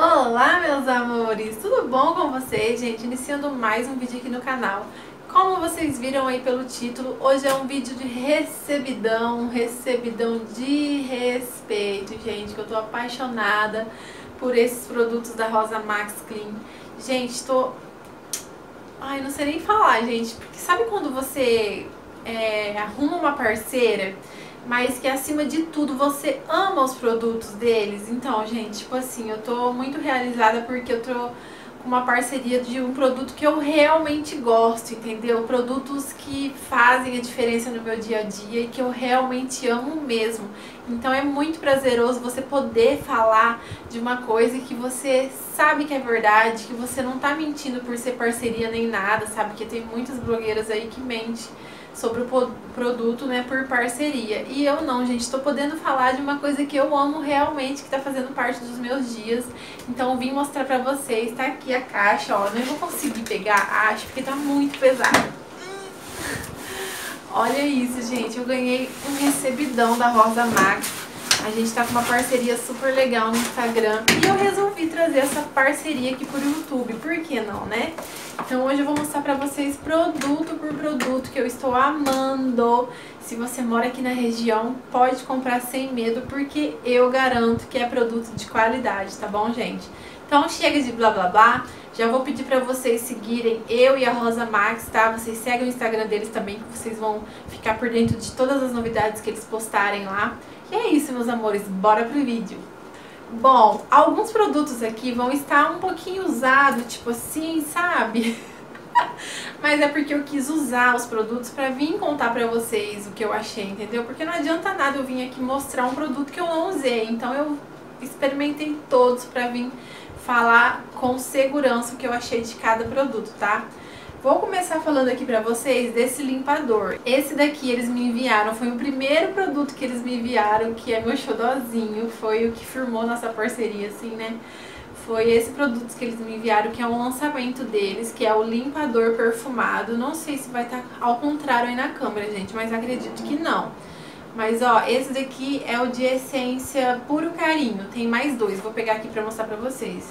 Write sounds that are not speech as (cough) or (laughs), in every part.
Olá meus amores, tudo bom com vocês, gente? Iniciando mais um vídeo aqui no canal. Como vocês viram aí pelo título, hoje é um vídeo de recebidão, recebidão de respeito, gente, que eu tô apaixonada por esses produtos da Rosa Max Clean. Gente, tô... Ai, não sei nem falar, gente, porque sabe quando você é, arruma uma parceira mas que acima de tudo você ama os produtos deles. Então, gente, tipo assim, eu tô muito realizada porque eu tô com uma parceria de um produto que eu realmente gosto, entendeu? Produtos que fazem a diferença no meu dia a dia e que eu realmente amo mesmo. Então é muito prazeroso você poder falar de uma coisa que você sabe que é verdade, que você não tá mentindo por ser parceria nem nada, sabe? Porque tem muitas blogueiras aí que mentem sobre o produto, né, por parceria. E eu não, gente, estou podendo falar de uma coisa que eu amo realmente, que está fazendo parte dos meus dias. Então vim mostrar pra vocês, tá aqui a caixa, ó, não vou conseguir pegar, acho, porque tá muito pesado. (laughs) Olha isso, gente, eu ganhei um recebidão da Rosa Max a gente tá com uma parceria super legal no Instagram e eu resolvi trazer essa parceria aqui pro YouTube, por que não, né? Então hoje eu vou mostrar pra vocês produto por produto que eu estou amando. Se você mora aqui na região, pode comprar sem medo, porque eu garanto que é produto de qualidade, tá bom, gente? Então chega de blá blá blá, já vou pedir pra vocês seguirem eu e a Rosa Max, tá? Vocês seguem o Instagram deles também, que vocês vão ficar por dentro de todas as novidades que eles postarem lá. E é isso, meus amores, bora pro vídeo. Bom, alguns produtos aqui vão estar um pouquinho usados, tipo assim, sabe? (laughs) Mas é porque eu quis usar os produtos pra vir contar pra vocês o que eu achei, entendeu? Porque não adianta nada eu vir aqui mostrar um produto que eu não usei. Então eu experimentei todos pra vir falar com segurança o que eu achei de cada produto, tá? Vou começar falando aqui pra vocês desse limpador. Esse daqui eles me enviaram, foi o primeiro produto que eles me enviaram, que é meu xodozinho, foi o que firmou nossa parceria, assim, né? Foi esse produto que eles me enviaram, que é um lançamento deles, que é o limpador perfumado. Não sei se vai estar tá ao contrário aí na câmera, gente, mas acredito que não. Mas, ó, esse daqui é o de essência puro carinho. Tem mais dois, vou pegar aqui pra mostrar pra vocês.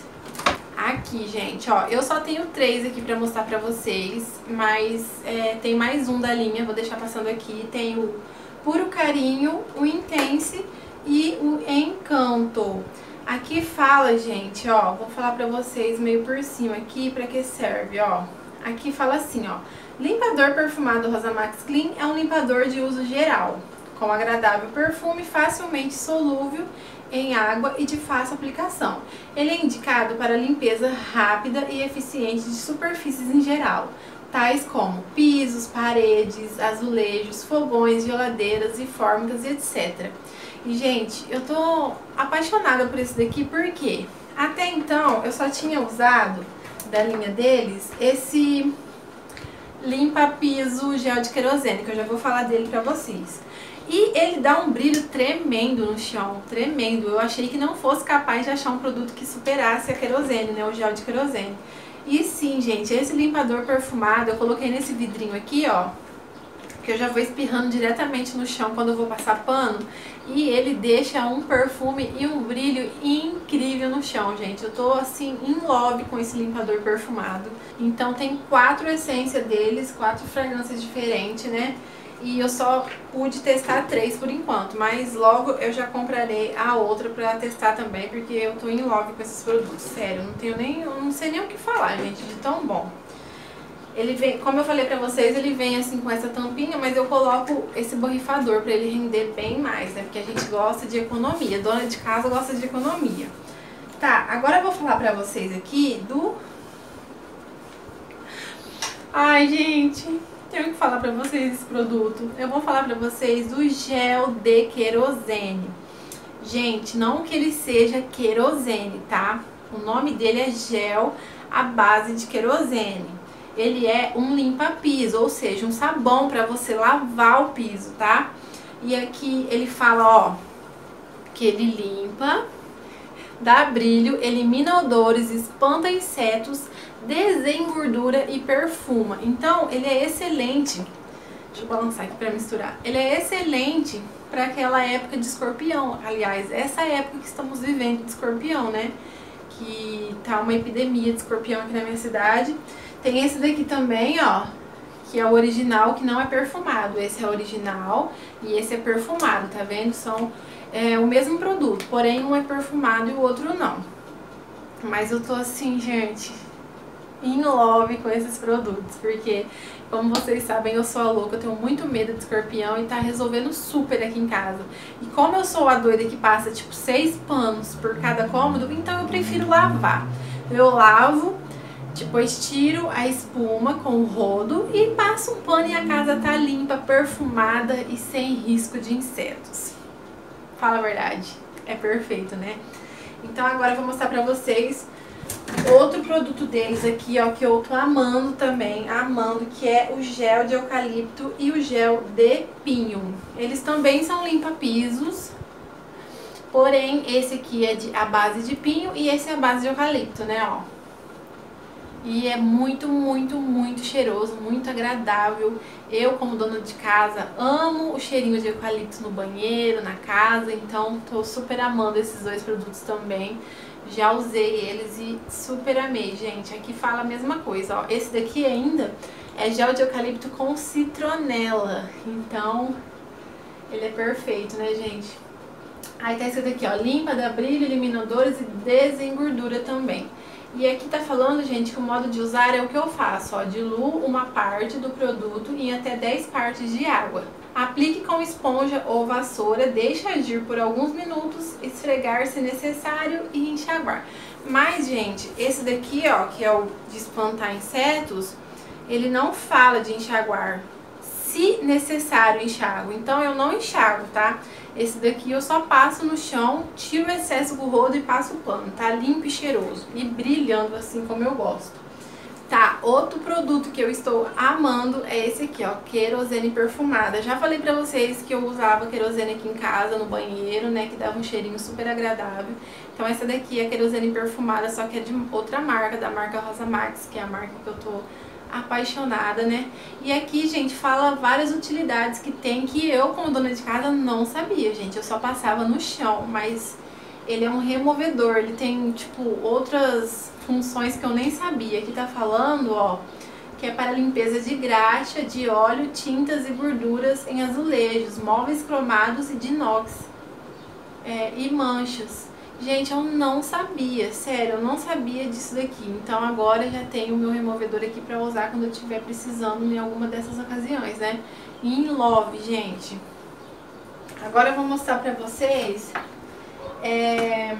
Aqui, gente, ó, eu só tenho três aqui pra mostrar pra vocês, mas é, tem mais um da linha, vou deixar passando aqui. Tem o Puro Carinho, o Intense e o Encanto. Aqui fala, gente, ó, vou falar pra vocês meio por cima aqui pra que serve, ó. Aqui fala assim, ó, limpador perfumado Rosa Max Clean é um limpador de uso geral, com agradável perfume, facilmente solúvel em água e de fácil aplicação. Ele é indicado para limpeza rápida e eficiente de superfícies em geral, tais como pisos, paredes, azulejos, fogões, geladeiras e fórmicas, etc. E, gente, eu tô apaixonada por esse daqui porque até então eu só tinha usado da linha deles esse limpa piso gel de querosene, que eu já vou falar dele pra vocês. E ele dá um brilho tremendo no chão, tremendo. Eu achei que não fosse capaz de achar um produto que superasse a querosene, né, o gel de querosene. E sim, gente, esse limpador perfumado eu coloquei nesse vidrinho aqui, ó, que eu já vou espirrando diretamente no chão quando eu vou passar pano. E ele deixa um perfume e um brilho incrível no chão, gente. Eu tô, assim, in love com esse limpador perfumado. Então tem quatro essências deles, quatro fragrâncias diferentes, né? E eu só pude testar três por enquanto, mas logo eu já comprarei a outra pra testar também, porque eu tô em love com esses produtos, sério, não tenho nem, não sei nem o que falar, gente, de tão bom. Ele vem, como eu falei pra vocês, ele vem assim com essa tampinha, mas eu coloco esse borrifador pra ele render bem mais, né, porque a gente gosta de economia, dona de casa gosta de economia. Tá, agora eu vou falar pra vocês aqui do... Ai, gente, tenho que falar pra vocês esse produto. Eu vou falar pra vocês do gel de querosene. Gente, não que ele seja querosene, tá? O nome dele é gel à base de querosene. Ele é um limpa-piso, ou seja, um sabão para você lavar o piso, tá? E aqui ele fala, ó, que ele limpa, dá brilho, elimina odores, espanta insetos, desengordura e perfuma. Então, ele é excelente. Deixa eu balançar aqui para misturar. Ele é excelente para aquela época de escorpião. Aliás, essa época que estamos vivendo de escorpião, né? que tá uma epidemia de escorpião aqui na minha cidade. Tem esse daqui também, ó, que é o original, que não é perfumado. Esse é original e esse é perfumado, tá vendo? São é, o mesmo produto, porém um é perfumado e o outro não. Mas eu tô assim, gente, in love com esses produtos, porque, como vocês sabem, eu sou a louca, eu tenho muito medo de escorpião e tá resolvendo super aqui em casa. E como eu sou a doida que passa, tipo, seis panos por cada cômodo, então eu prefiro lavar. Eu lavo, depois tiro a espuma com o rodo e passo um pano e a casa tá limpa, perfumada e sem risco de insetos. Fala a verdade, é perfeito, né? Então agora eu vou mostrar pra vocês outro produto deles aqui, ó, que eu tô amando também, amando, que é o gel de eucalipto e o gel de pinho. Eles também são limpa-pisos, porém esse aqui é de, a base de pinho e esse é a base de eucalipto, né, ó. E é muito, muito, muito cheiroso, muito agradável. Eu, como dona de casa, amo o cheirinho de eucalipto no banheiro, na casa, então tô super amando esses dois produtos também. Já usei eles e super amei, gente. Aqui fala a mesma coisa, ó. Esse daqui ainda é gel de eucalipto com citronela. Então, ele é perfeito, né, gente? Aí tá escrito aqui, ó, limpa, dá brilho, elimina odores e desengordura também. E aqui tá falando, gente, que o modo de usar é o que eu faço, ó, diluo uma parte do produto em até 10 partes de água. Aplique com esponja ou vassoura, deixe agir por alguns minutos, esfregar se necessário e enxaguar. Mas, gente, esse daqui, ó, que é o de espantar insetos, ele não fala de enxaguar. Se necessário, enxago. Então, eu não enxago, tá? Esse daqui eu só passo no chão, tiro o excesso do rodo e passo o pano. Tá limpo e cheiroso e brilhando assim como eu gosto. Tá, outro produto que eu estou amando é esse aqui, ó, querosene perfumada. Já falei pra vocês que eu usava querosene aqui em casa, no banheiro, né, que dava um cheirinho super agradável. Então essa daqui é querosene perfumada, só que é de outra marca, da marca Rosa Max, que é a marca que eu tô apaixonada, né? E aqui, gente, fala várias utilidades que tem que eu, como dona de casa, não sabia, gente. Eu só passava no chão, mas ele é um removedor, ele tem, tipo, outras funções que eu nem sabia. Aqui tá falando, ó, que é para limpeza de graxa, de óleo, tintas e gorduras em azulejos, móveis cromados e de inox é, e manchas. Gente, eu não sabia, sério, eu não sabia disso daqui. Então agora já tenho o meu removedor aqui pra usar quando eu estiver precisando em alguma dessas ocasiões, né? In Love, gente. Agora eu vou mostrar pra vocês é,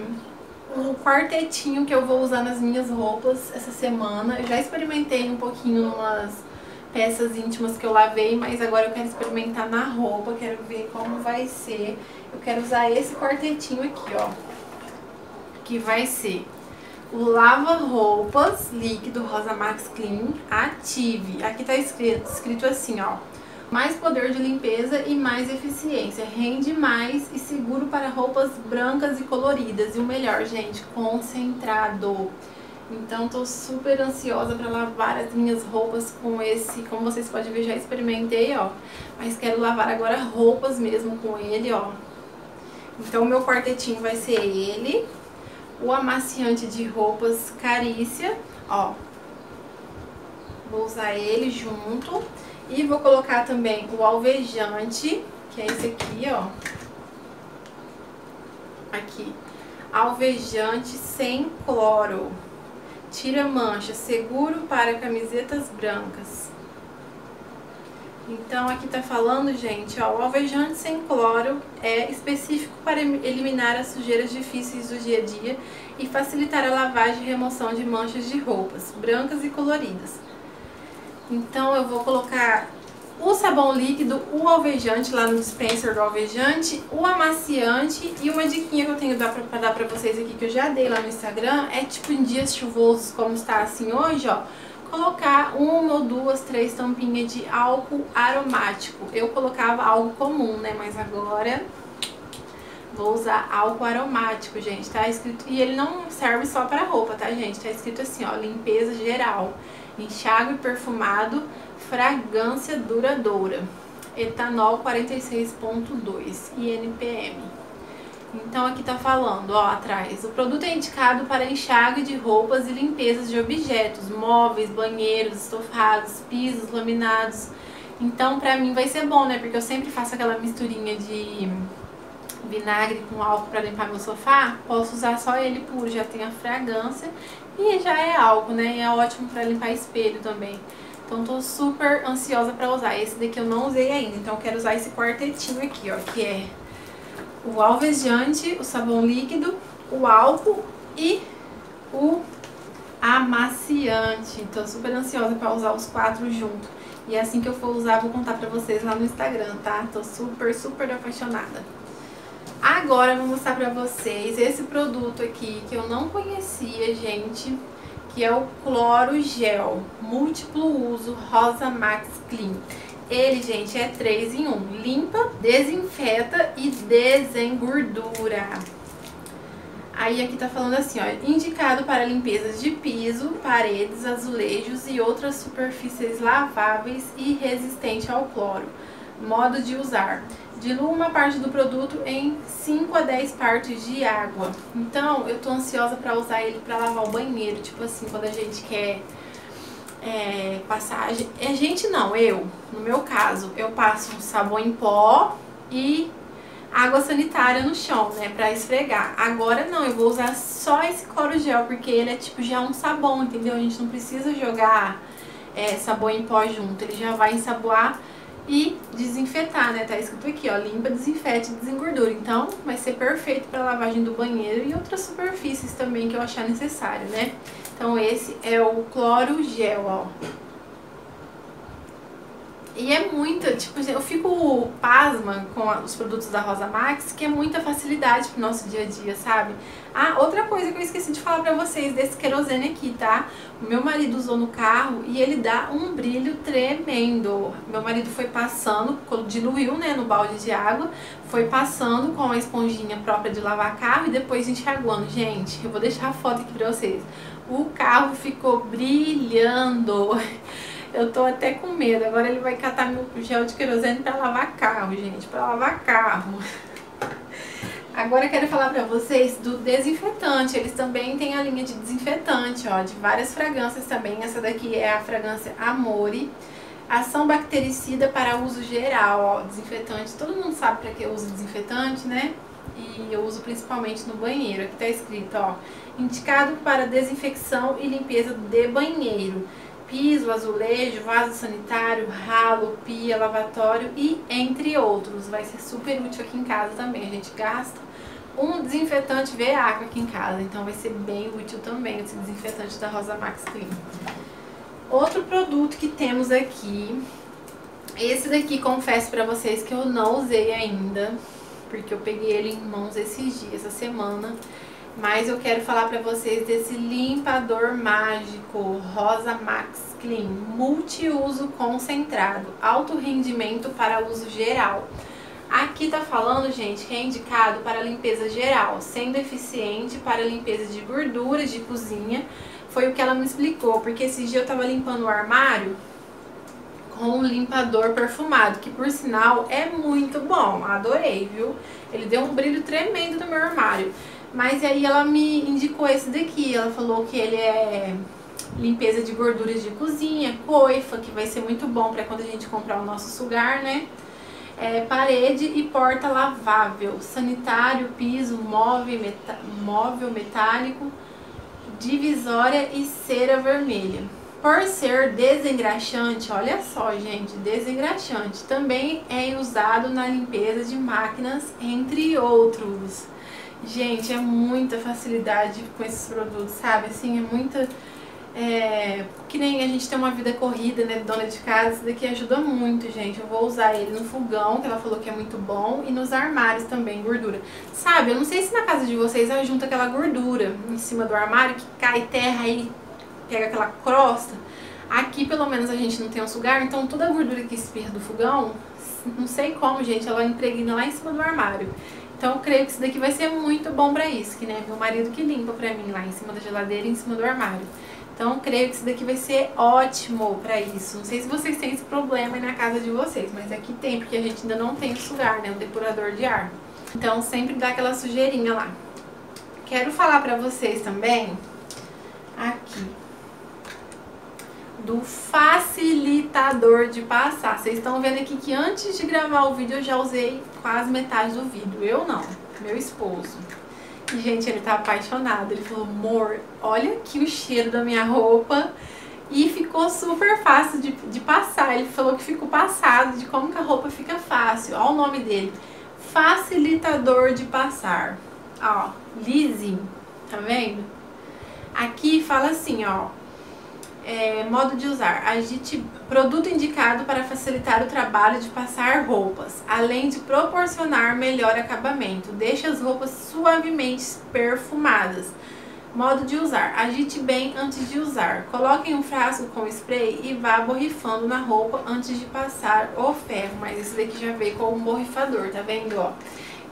um quartetinho que eu vou usar nas minhas roupas essa semana. Eu já experimentei um pouquinho umas peças íntimas que eu lavei, mas agora eu quero experimentar na roupa, quero ver como vai ser. Eu quero usar esse quartetinho aqui, ó que vai ser o lava-roupas líquido Rosa Max Clean Ative. Aqui tá escrito, escrito assim, ó. Mais poder de limpeza e mais eficiência. Rende mais e seguro para roupas brancas e coloridas. E o melhor, gente, concentrado. Então tô super ansiosa para lavar as minhas roupas com esse, como vocês podem ver, já experimentei, ó. Mas quero lavar agora roupas mesmo com ele, ó. Então meu quartetinho vai ser ele o amaciante de roupas Carícia, ó. Vou usar ele junto. E vou colocar também o alvejante, que é esse aqui, ó. Aqui. Alvejante sem cloro. Tira mancha, seguro para camisetas brancas. Então aqui tá falando, gente, ó, o alvejante sem cloro é específico para eliminar as sujeiras difíceis do dia a dia e facilitar a lavagem e remoção de manchas de roupas, brancas e coloridas. Então eu vou colocar o sabão líquido, o alvejante lá no dispenser do alvejante, o amaciante e uma diquinha que eu tenho para dar pra vocês aqui, que eu já dei lá no Instagram, é tipo em dias chuvosos como está assim hoje, ó, colocar uma ou duas, três tampinhas de álcool aromático. Eu colocava algo comum, né? Mas agora vou usar álcool aromático, gente. Tá escrito... E ele não serve só pra roupa, tá, gente? Tá escrito assim, ó, limpeza geral. Enxágue perfumado, fragrância duradoura. Etanol 46.2 e NPM. Então aqui tá falando, ó, atrás. O produto é indicado para enxágue de roupas e limpezas de objetos, móveis, banheiros, estofados, pisos, laminados. Então pra mim vai ser bom, né? Porque eu sempre faço aquela misturinha de vinagre com álcool para limpar meu sofá. Posso usar só ele puro, já tem a fragrância e já é álcool, né? E é ótimo para limpar espelho também. Então tô super ansiosa para usar. Esse daqui eu não usei ainda, então eu quero usar esse quartetinho aqui, ó, que é o alvejante, o sabão líquido, o álcool e o amaciante. Tô super ansiosa para usar os quatro juntos. E é assim que eu for usar, vou contar pra vocês lá no Instagram, tá? Tô super, super apaixonada. Agora eu vou mostrar pra vocês esse produto aqui que eu não conhecia, gente que é o cloro gel múltiplo uso Rosa Max Clean. Ele, gente, é 3 em 1. Limpa, desinfeta e desengordura. Aí aqui tá falando assim, ó, indicado para limpezas de piso, paredes, azulejos e outras superfícies laváveis e resistente ao cloro. Modo de usar. Dilua uma parte do produto em 5 a 10 partes de água. Então, eu tô ansiosa pra usar ele pra lavar o banheiro. Tipo assim, quando a gente quer é, passar... É gente não, eu. No meu caso, eu passo um sabão em pó e água sanitária no chão, né? Pra esfregar. Agora não, eu vou usar só esse cloro gel, porque ele é tipo já um sabão, entendeu? A gente não precisa jogar é, sabão em pó junto. Ele já vai ensaboar e desinfetar, né? Tá escrito aqui, ó, limpa, desinfete desengordura. Então, vai ser perfeito para lavagem do banheiro e outras superfícies também que eu achar necessário, né? Então, esse é o cloro gel, ó. E é muita, tipo, eu fico pasma com os produtos da Rosa Max, que é muita facilidade pro nosso dia a dia, sabe? Ah, outra coisa que eu esqueci de falar pra vocês desse querosene aqui, tá? O meu marido usou no carro e ele dá um brilho tremendo. Meu marido foi passando, diluiu, né, no balde de água, foi passando com a esponjinha própria de lavar carro e depois enxaguando. Gente, eu vou deixar a foto aqui pra vocês. O carro ficou brilhando. (laughs) Eu tô até com medo. Agora ele vai catar meu gel de querosene pra lavar carro, gente. Pra lavar carro. Agora eu quero falar pra vocês do desinfetante. Eles também têm a linha de desinfetante, ó. De várias fragrâncias também. Essa daqui é a fragrância Amore. Ação bactericida para uso geral, ó. Desinfetante. Todo mundo sabe pra que eu uso desinfetante, né? E eu uso principalmente no banheiro. Aqui tá escrito, ó. Indicado para desinfecção e limpeza de banheiro piso, azulejo, vaso sanitário, ralo, pia, lavatório e entre outros. Vai ser super útil aqui em casa também. A gente gasta um desinfetante VA aqui em casa, então vai ser bem útil também esse desinfetante da Rosa Max Clean. Outro produto que temos aqui, esse daqui confesso pra vocês que eu não usei ainda, porque eu peguei ele em mãos esses dias, essa semana. Mas eu quero falar pra vocês desse limpador mágico Rosa Max Clean, multiuso concentrado, alto rendimento para uso geral. Aqui tá falando, gente, que é indicado para limpeza geral, sendo eficiente para limpeza de gorduras de cozinha. Foi o que ela me explicou, porque esses dias eu tava limpando o armário com um limpador perfumado, que por sinal é muito bom, adorei, viu? Ele deu um brilho tremendo no meu armário. Mas aí ela me indicou esse daqui, ela falou que ele é limpeza de gorduras de cozinha, coifa, que vai ser muito bom para quando a gente comprar o nosso sugar, né? É, parede e porta lavável, sanitário, piso, móvel, meta, móvel metálico, divisória e cera vermelha. Por ser desengraxante, olha só gente, desengraxante, também é usado na limpeza de máquinas, entre outros. Gente, é muita facilidade com esses produtos, sabe? Assim, é muita... É, que nem a gente tem uma vida corrida, né, dona de casa, isso daqui ajuda muito, gente. Eu vou usar ele no fogão, que ela falou que é muito bom, e nos armários também, gordura. Sabe, eu não sei se na casa de vocês junta aquela gordura em cima do armário, que cai terra e pega aquela crosta. Aqui, pelo menos, a gente não tem um sugar, então toda a gordura que espirra do fogão, não sei como, gente, ela impregna lá em cima do armário. Então eu creio que isso daqui vai ser muito bom pra isso, que né, meu marido que limpa pra mim lá em cima da geladeira e em cima do armário. Então eu creio que isso daqui vai ser ótimo pra isso. Não sei se vocês têm esse problema aí na casa de vocês, mas aqui tem, porque a gente ainda não tem o sugar, né, o depurador de ar. Então sempre dá aquela sujeirinha lá. Quero falar pra vocês também, aqui, do facilitador de passar. Vocês estão vendo aqui que antes de gravar o vídeo eu já usei quase metade do vidro. Eu não, meu esposo. E, gente, ele tá apaixonado. Ele falou, amor, olha aqui o cheiro da minha roupa. E ficou super fácil de, de passar. Ele falou que ficou passado de como que a roupa fica fácil. Olha o nome dele. Facilitador de passar. Ó, Lizzie, tá vendo? Aqui fala assim, ó. É, modo de usar. Agite produto indicado para facilitar o trabalho de passar roupas, além de proporcionar melhor acabamento. Deixe as roupas suavemente perfumadas. Modo de usar. Agite bem antes de usar. Coloque em um frasco com spray e vá borrifando na roupa antes de passar o ferro. Mas esse daqui já veio com um borrifador, tá vendo, ó?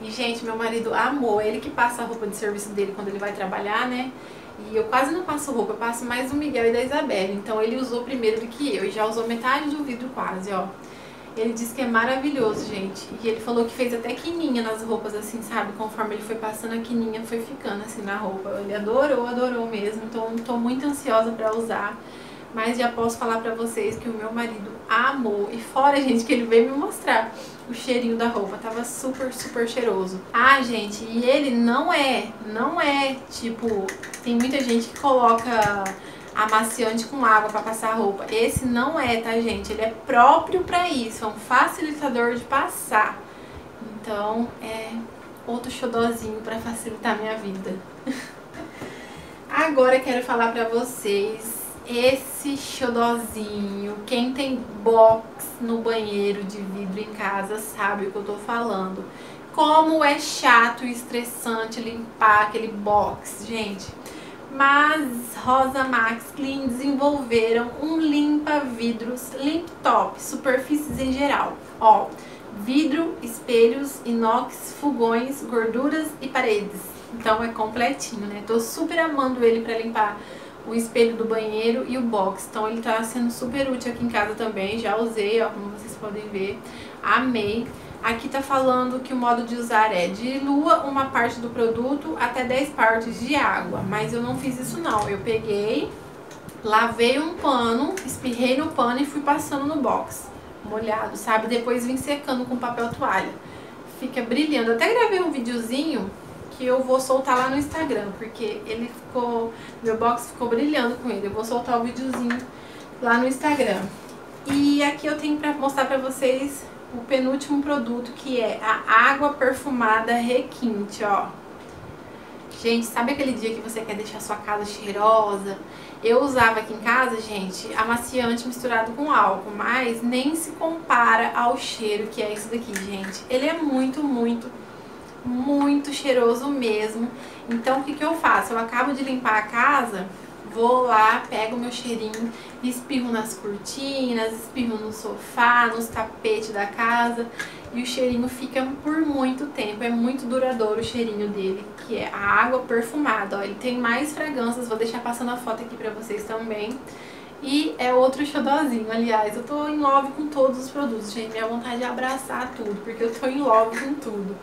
E, gente, meu marido amou. Ele que passa a roupa de serviço dele quando ele vai trabalhar, né? E eu quase não passo roupa, eu passo mais do Miguel e da Isabela. Então ele usou primeiro do que eu e já usou metade do vidro quase, ó. Ele disse que é maravilhoso, gente. E ele falou que fez até quininha nas roupas, assim, sabe? Conforme ele foi passando a quininha, foi ficando assim na roupa. Ele adorou, adorou mesmo. Então tô muito ansiosa pra usar. Mas já posso falar pra vocês que o meu marido amou. E fora, gente, que ele veio me mostrar o cheirinho da roupa. Tava super, super cheiroso. Ah, gente, e ele não é, não é tipo... Tem muita gente que coloca amaciante com água para passar a roupa. Esse não é, tá, gente? Ele é próprio para isso, é um facilitador de passar. Então, é outro xodozinho para facilitar minha vida. (laughs) Agora quero falar para vocês esse xodozinho. Quem tem box no banheiro de vidro em casa sabe o que eu tô falando. Como é chato e estressante limpar aquele box, gente. Mas Rosa Max Clean desenvolveram um limpa vidros limp top, superfícies em geral. Ó, vidro, espelhos, inox, fogões, gorduras e paredes. Então é completinho, né? Tô super amando ele para limpar o espelho do banheiro e o box. Então ele tá sendo super útil aqui em casa também. Já usei, ó, como vocês podem ver. Amei. Aqui tá falando que o modo de usar é dilua uma parte do produto até 10 partes de água. Mas eu não fiz isso não. Eu peguei, lavei um pano, espirrei no pano e fui passando no box. Molhado, sabe? Depois vim secando com papel toalha. Fica brilhando. Até gravei um videozinho que eu vou soltar lá no Instagram, porque ele ficou, meu box ficou brilhando com ele. Eu vou soltar o videozinho lá no Instagram. E aqui eu tenho pra mostrar pra vocês o penúltimo produto, que é a água perfumada requinte, ó. Gente, sabe aquele dia que você quer deixar sua casa cheirosa? Eu usava aqui em casa, gente, amaciante misturado com álcool, mas nem se compara ao cheiro que é isso daqui, gente. Ele é muito, muito muito cheiroso mesmo. Então, o que, que eu faço? Eu acabo de limpar a casa, vou lá, pego meu cheirinho, espirro nas cortinas, espirro no sofá, nos tapetes da casa e o cheirinho fica por muito tempo, é muito duradouro o cheirinho dele, que é a água perfumada, ó, ele tem mais fragrâncias, vou deixar passando a foto aqui pra vocês também. E é outro xodózinho, aliás, eu tô em love com todos os produtos, gente, minha vontade é abraçar tudo, porque eu tô em love com tudo.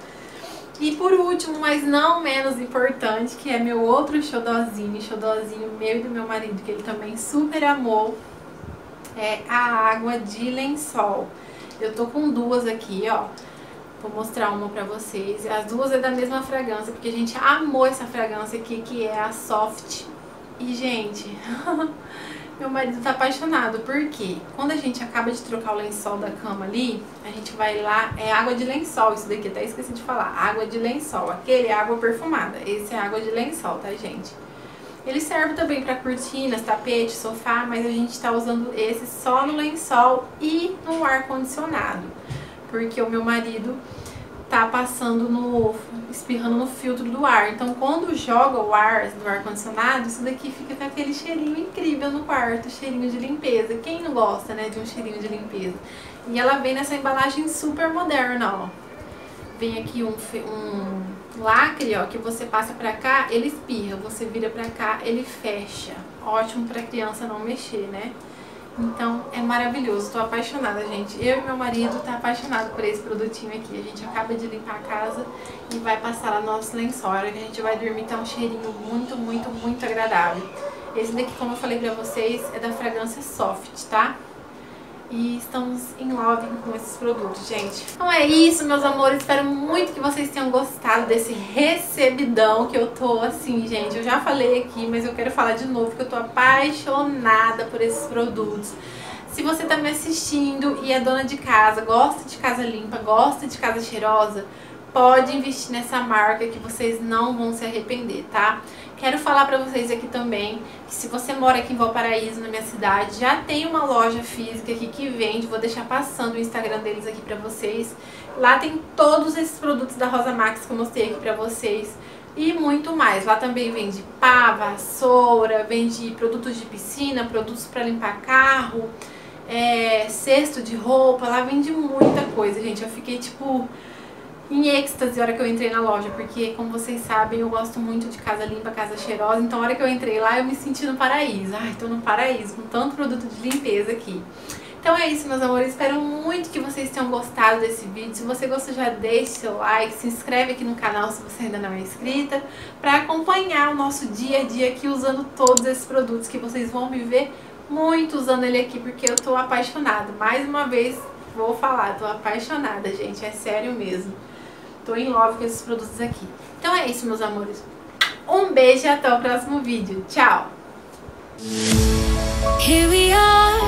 E por último, mas não menos importante, que é meu outro xodózinho, xodózinho meu e do meu marido, que ele também super amou, é a água de lençol. Eu tô com duas aqui, ó. Vou mostrar uma pra vocês. As duas é da mesma fragrância, porque a gente amou essa fragrância aqui, que é a Soft. E, gente, (laughs) Meu marido tá apaixonado, porque quando a gente acaba de trocar o lençol da cama ali, a gente vai lá, é água de lençol, isso daqui até esqueci de falar, água de lençol, aquele é água perfumada, esse é água de lençol, tá gente? Ele serve também para cortinas, tapete, sofá, mas a gente tá usando esse só no lençol e no ar-condicionado, porque o meu marido tá passando no, espirrando no filtro do ar. Então quando joga o ar do ar-condicionado, isso daqui fica com aquele cheirinho incrível no quarto, cheirinho de limpeza. Quem não gosta, né, de um cheirinho de limpeza? E ela vem nessa embalagem super moderna, ó. Vem aqui um, um lacre, ó, que você passa pra cá, ele espirra. Você vira pra cá, ele fecha. Ótimo pra criança não mexer, né? Então é maravilhoso, tô apaixonada, gente. Eu e meu marido tá apaixonado por esse produtinho aqui. A gente acaba de limpar a casa e vai passar lá no nosso lençol. Que a gente vai dormir tá um cheirinho muito, muito, muito agradável. Esse daqui, como eu falei pra vocês, é da fragrância Soft, tá? E estamos em love com esses produtos, gente. Então é isso, meus amores. Espero muito que vocês tenham gostado desse recebidão que eu tô assim, gente. Eu já falei aqui, mas eu quero falar de novo que eu tô apaixonada por esses produtos. Se você tá me assistindo e é dona de casa, gosta de casa limpa, gosta de casa cheirosa, pode investir nessa marca que vocês não vão se arrepender, tá? Quero falar pra vocês aqui também que se você mora aqui em Valparaíso, na minha cidade, já tem uma loja física aqui que vende, vou deixar passando o Instagram deles aqui pra vocês. Lá tem todos esses produtos da Rosa Max que eu mostrei aqui pra vocês e muito mais. Lá também vende pá, vassoura, vende produtos de piscina, produtos para limpar carro, é, cesto de roupa, lá vende muita coisa, gente. Eu fiquei tipo em êxtase a hora que eu entrei na loja, porque como vocês sabem, eu gosto muito de casa limpa, casa cheirosa, então a hora que eu entrei lá eu me senti no paraíso. Ai, tô no paraíso, com tanto produto de limpeza aqui. Então é isso, meus amores. Espero muito que vocês tenham gostado desse vídeo. Se você gostou, já deixe seu like, se inscreve aqui no canal se você ainda não é inscrita, para acompanhar o nosso dia a dia aqui usando todos esses produtos que vocês vão me ver muito usando ele aqui, porque eu tô apaixonada. Mais uma vez, vou falar, tô apaixonada, gente. É sério mesmo. Tô em love com esses produtos aqui. Então é isso, meus amores. Um beijo e até o próximo vídeo. Tchau! Here we are,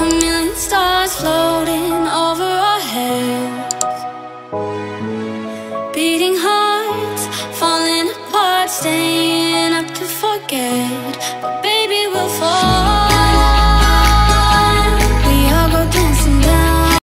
a million stars floating over our heads Beating hearts, falling apart, staying up to forget But baby, we'll fall